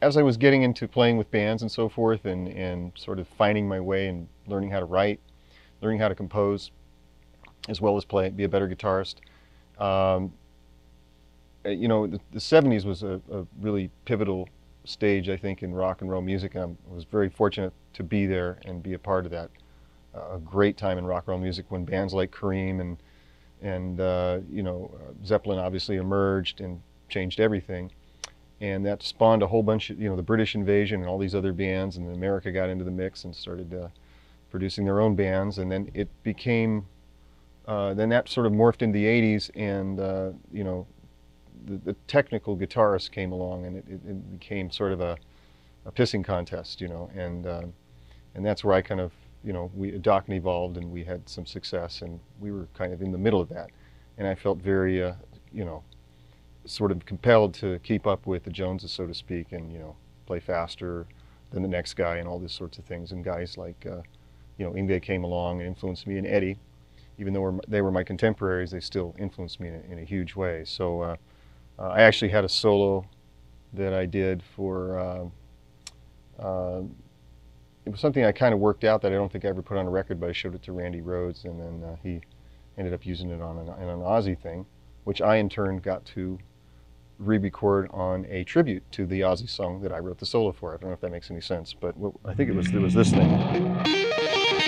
As I was getting into playing with bands and so forth and, and sort of finding my way and learning how to write, learning how to compose, as well as play, be a better guitarist, um, uh, you know, the, the 70s was a, a, really pivotal stage, I think, in rock and roll music. And I was very fortunate to be there and be a part of that. Uh, a great time in rock and roll music when bands like Cream and, and uh, you know, uh, Zeppelin obviously emerged and changed everything. And that spawned a whole bunch of, you know, the British invasion and all these other bands, and then America got into the mix and started uh, producing their own bands. And then it became, uh, then that sort of morphed into the 80s, and, uh, you know, the, the, technical guitarist came along, and it, it, it became sort of a, a, pissing contest, you know, and uh, and that's where I kind of, you know, we Dokken evolved, and we had some success, and we were kind of in the middle of that, and I felt very, uh, you know, sort of compelled to keep up with the Joneses, so to speak, and you know, play faster than the next guy, and all these sorts of things, and guys like, uh, you know, Yngwie came along and influenced me, and Eddie, even though they were my contemporaries, they still influenced me in a, in a huge way. So uh, uh, I actually had a solo that I did for, uh, uh, it was something I kind of worked out that I don't think I ever put on a record, but I showed it to Randy Rhoads, and then he ended up using it on an, on an Ozzy thing, which I in turn got to re-record on a tribute to the Ozzy song that I wrote the solo for. I don't know if that makes any sense, but I think it was, it was this thing.